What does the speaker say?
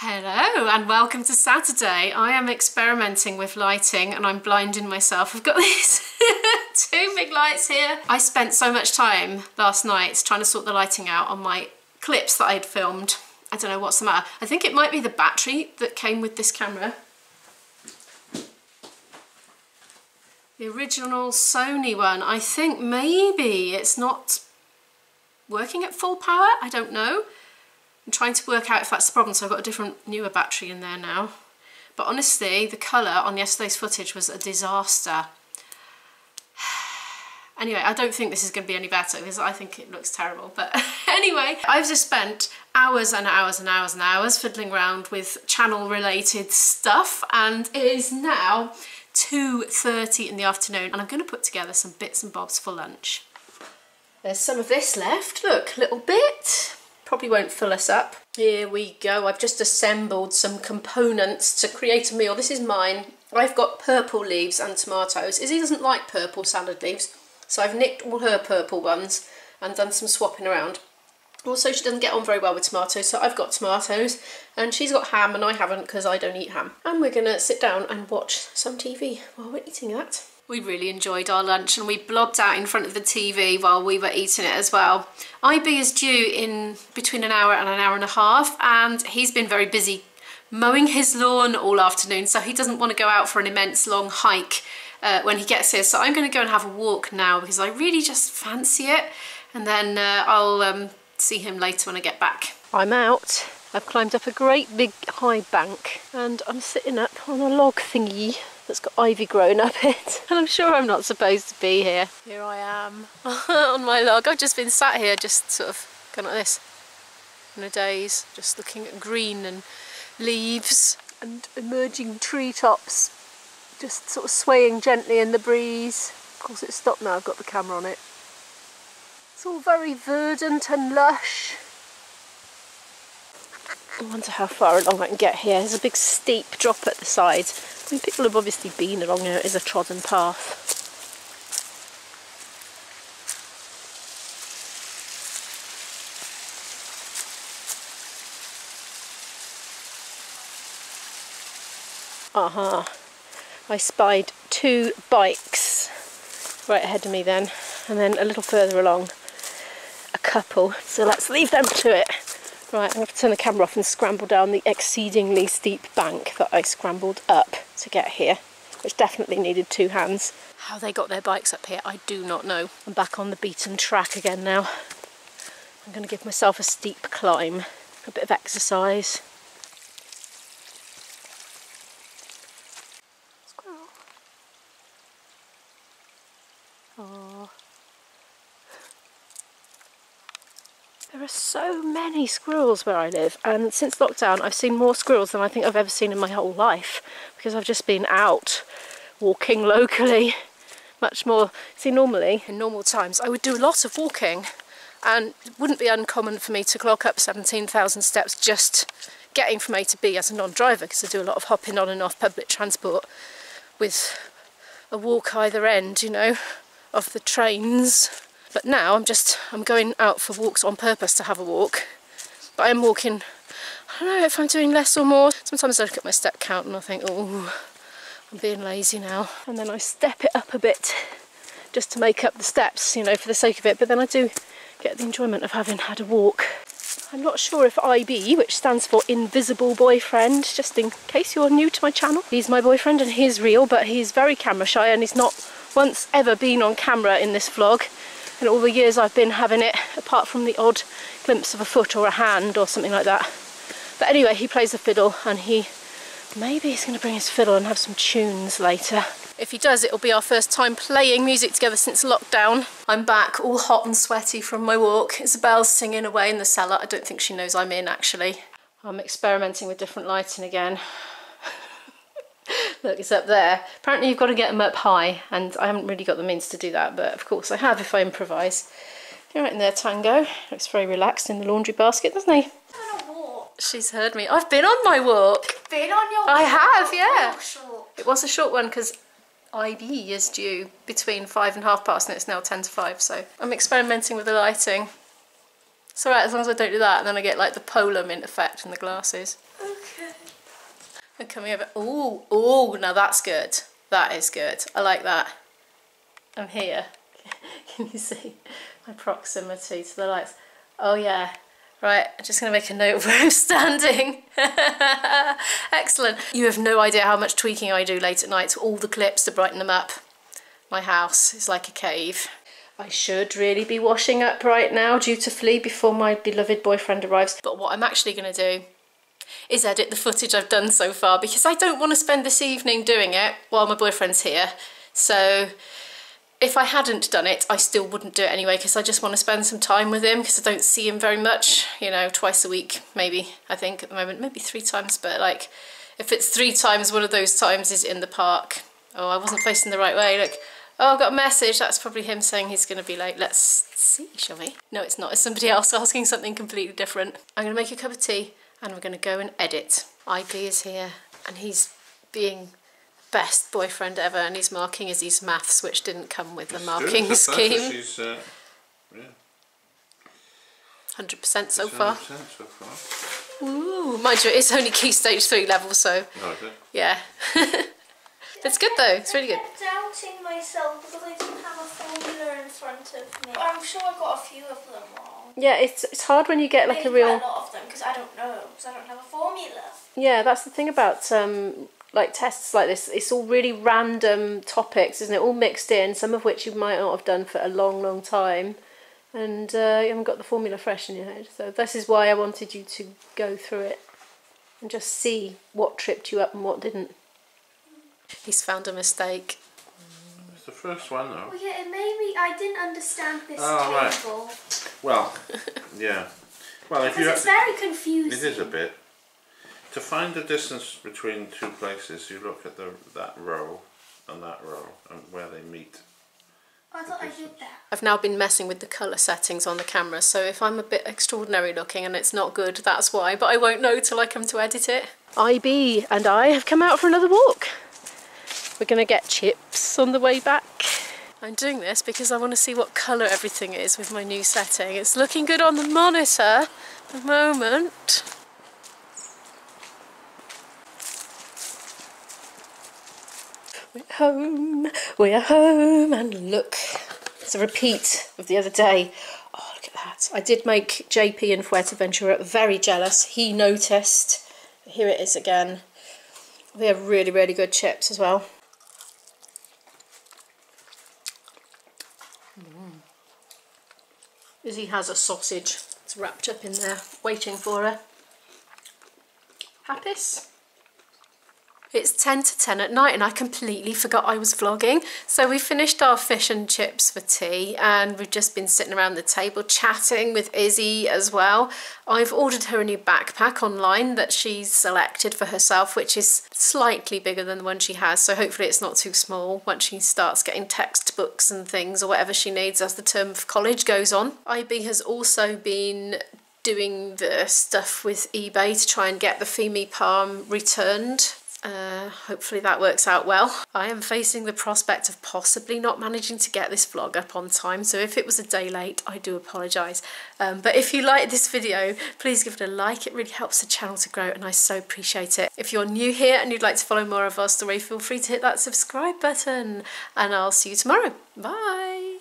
Hello and welcome to Saturday. I am experimenting with lighting and I'm blinding myself. I've got these two big lights here. I spent so much time last night trying to sort the lighting out on my clips that I'd filmed. I don't know what's the matter. I think it might be the battery that came with this camera. The original Sony one. I think maybe it's not working at full power. I don't know. I'm trying to work out if that's the problem, so I've got a different, newer battery in there now. But honestly, the colour on yesterday's footage was a disaster. Anyway, I don't think this is going to be any better because I think it looks terrible. But anyway, I've just spent hours and hours and hours and hours fiddling around with channel related stuff and it is now 2.30 in the afternoon and I'm going to put together some bits and bobs for lunch. There's some of this left, look, little bit. Probably won't fill us up. Here we go, I've just assembled some components to create a meal. This is mine. I've got purple leaves and tomatoes. Izzy doesn't like purple salad leaves, so I've nicked all her purple ones and done some swapping around. Also, she doesn't get on very well with tomatoes, so I've got tomatoes, and she's got ham, and I haven't because I don't eat ham. And we're going to sit down and watch some TV while we're eating that. We really enjoyed our lunch and we blobbed out in front of the TV while we were eating it as well. IB is due in between an hour and an hour and a half and he's been very busy mowing his lawn all afternoon so he doesn't want to go out for an immense long hike uh, when he gets here. So I'm going to go and have a walk now because I really just fancy it and then uh, I'll um, see him later when I get back. I'm out. I've climbed up a great big high bank and I'm sitting up on a log thingy that's got ivy growing up it and I'm sure I'm not supposed to be here. Here I am on my log. I've just been sat here just sort of going like this in a daze just looking at green and leaves and emerging treetops just sort of swaying gently in the breeze. Of course it's stopped now, I've got the camera on it. It's all very verdant and lush. I wonder how far along I can get here. There's a big steep drop at the side. I mean, people have obviously been along here. It is a trodden path. Aha. Uh -huh. I spied two bikes right ahead of me then and then a little further along a couple so let's leave them to it Right, I'm going to turn the camera off and scramble down the exceedingly steep bank that I scrambled up to get here, which definitely needed two hands. How they got their bikes up here, I do not know. I'm back on the beaten track again now. I'm going to give myself a steep climb, a bit of exercise. Squirrel. Oh. There are so many squirrels where I live and since lockdown I've seen more squirrels than I think I've ever seen in my whole life because I've just been out walking locally much more. See normally in normal times I would do a lot of walking and it wouldn't be uncommon for me to clock up 17,000 steps just getting from A to B as a non-driver because I do a lot of hopping on and off public transport with a walk either end, you know, of the trains but now I'm just, I'm going out for walks on purpose to have a walk. But I'm walking, I don't know if I'm doing less or more. Sometimes I look at my step count and I think, oh, I'm being lazy now. And then I step it up a bit just to make up the steps, you know, for the sake of it. But then I do get the enjoyment of having had a walk. I'm not sure if IB, which stands for Invisible Boyfriend, just in case you're new to my channel. He's my boyfriend and he's real, but he's very camera shy and he's not once ever been on camera in this vlog in all the years I've been having it, apart from the odd glimpse of a foot or a hand or something like that. But anyway, he plays the fiddle and he maybe he's going to bring his fiddle and have some tunes later. If he does, it'll be our first time playing music together since lockdown. I'm back, all hot and sweaty from my walk. Isabel's singing away in the cellar. I don't think she knows I'm in, actually. I'm experimenting with different lighting again. Look, it's up there. Apparently you've got to get them up high, and I haven't really got the means to do that, but of course I have if I improvise. You're right in there, Tango. Looks very relaxed in the laundry basket, doesn't he? She's heard me. I've been on my walk. Been on your I have, yeah. Short. It was a short one because IB is due between five and half past and it's now 10 to 5 so I'm experimenting with the lighting It's alright as long as I don't do that and then I get like the Polo mint effect in the glasses. Okay. And coming over, ooh, ooh, now that's good. That is good. I like that. I'm here. Can you see my proximity to the lights? Oh yeah. Right, I'm just going to make a note of where I'm standing. Excellent. You have no idea how much tweaking I do late at night all the clips to brighten them up. My house is like a cave. I should really be washing up right now dutifully before my beloved boyfriend arrives. But what I'm actually going to do is edit the footage I've done so far because I don't want to spend this evening doing it while my boyfriend's here. So if I hadn't done it, I still wouldn't do it anyway because I just want to spend some time with him because I don't see him very much, you know, twice a week maybe, I think at the moment, maybe three times, but like if it's three times, one of those times is in the park. Oh, I wasn't facing the right way, look. Oh, I've got a message. That's probably him saying he's going to be late. Let's see, shall we? No, it's not. It's somebody else asking something completely different. I'm going to make a cup of tea and we're going to go and edit. IB is here and he's being best boyfriend ever and he's marking Izzy's maths which didn't come with the marking scheme. She's, uh, yeah, 100% so far. 100% so far. Ooh, mind you, it's only key stage 3 level so Oh, is it? yeah. it's good though, it's really good. I'm doubting myself because I didn't have a formula in front of me. I'm sure I got a few of them wrong. Yeah, it's, it's hard when you get like Maybe a real... quite a lot of them because I don't know because I don't have a formula. Yeah, that's the thing about um, like tests like this. It's all really random topics, isn't it? All mixed in, some of which you might not have done for a long, long time, and uh, you haven't got the formula fresh in your head. So this is why I wanted you to go through it and just see what tripped you up and what didn't. He's found a mistake. It's the first one though. Well, yeah, it made me. I didn't understand this Oh, right. Well, yeah. Well, if you because it's very confusing. it is a bit. To find the distance between two places, you look at the that row and that row and where they meet. I thought I did that. I've now been messing with the colour settings on the camera, so if I'm a bit extraordinary looking and it's not good, that's why, but I won't know till I come to edit it. IB and I have come out for another walk. We're going to get chips on the way back. I'm doing this because I want to see what colour everything is with my new setting. It's looking good on the monitor at the moment. We're home, we're home, and look, it's a repeat of the other day. Oh, look at that. I did make JP in Fuerteventura very jealous. He noticed. Here it is again. They have really, really good chips as well. Izzy has a sausage. It's wrapped up in there, waiting for her. Happis? It's 10 to 10 at night and I completely forgot I was vlogging. So we finished our fish and chips for tea and we've just been sitting around the table chatting with Izzy as well. I've ordered her a new backpack online that she's selected for herself, which is slightly bigger than the one she has. So hopefully it's not too small once she starts getting textbooks and things or whatever she needs as the term of college goes on. IB has also been doing the stuff with eBay to try and get the Fimi Palm returned uh, hopefully that works out well. I am facing the prospect of possibly not managing to get this vlog up on time, so if it was a day late, I do apologise. Um, but if you like this video, please give it a like. It really helps the channel to grow and I so appreciate it. If you're new here and you'd like to follow more of our story, feel free to hit that subscribe button and I'll see you tomorrow. Bye!